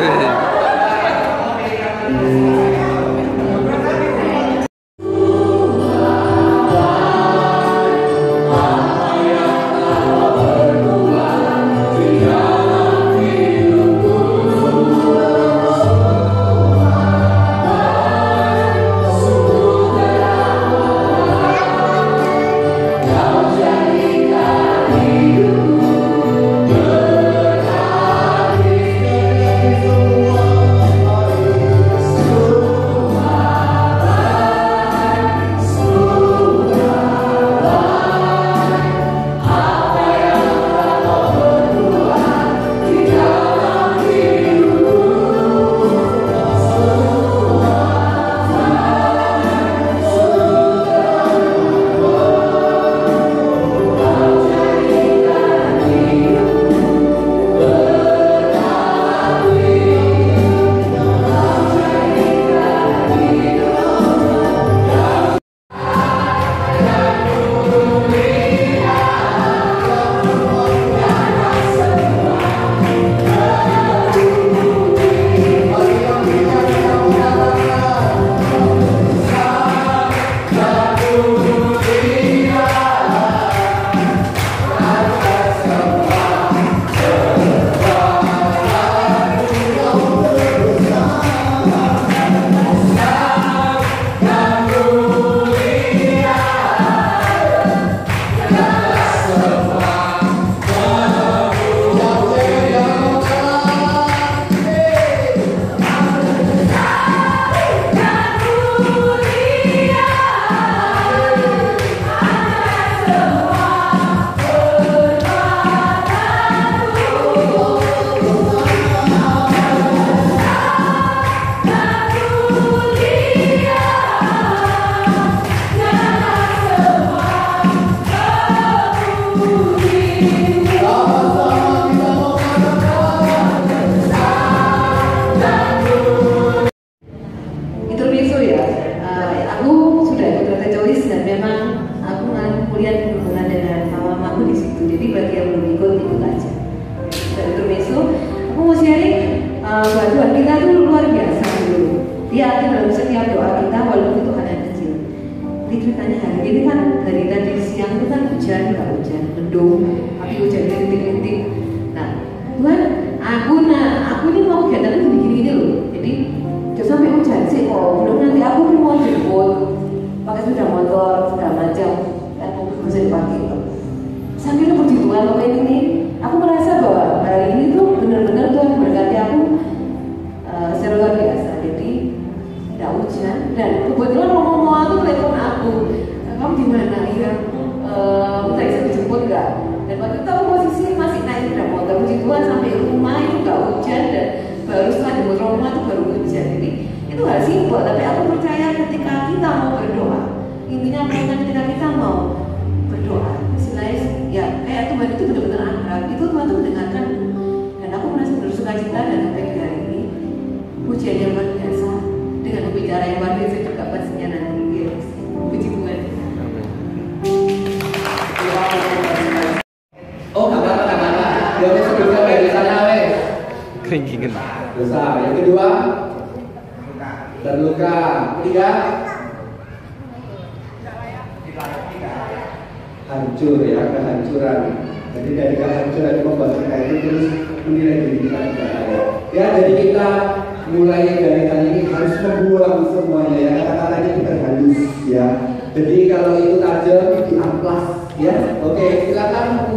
네. Jadi bagi yang belum ikut ikut aja. Dan intermezzo, aku mau sharing uh, bahwa Tuhan kita tuh luar biasa dulu. Dia ada dalam setiap doa kita walaupun itu yang kecil. Ini ceritanya hari ini kan dari tadi siang itu kan hujan, nggak hujan, mendung, tapi hujan rintik-rintik. Nah, Tuhan, aku nah, aku ini mau kegiatan itu begini-gini loh. Jadi, jangan sampai hujan sih, oh, hujan dan kebetulan ngomong-ngomong tuh telepon aku, kamu di mana ya? Uh, bisa bisa dijemput nggak? Dan waktu itu aku posisi masih naik sepeda motor, puji Tuhan sampai rumah itu nggak hujan dan baru setelah jemput rumah tuh baru hujan. Jadi itu hal simpel, tapi aku percaya ketika kita mau berdoa, intinya apa ketika kita mau berdoa, istilahnya ya kayak Tuhan itu benar-benar akrab, itu Tuhan Keringkingan. Dosa. Yang kedua, terluka. Ketiga, hancur ya, kehancuran. Jadi dari kehancuran itu membuat kita itu terus menilai diri kita. Ya, jadi kita mulai dari kali ini harus membuang semuanya ya. Kata-katanya terhalus ya. Jadi kalau itu tajam, diamplas ya. Oke, silakan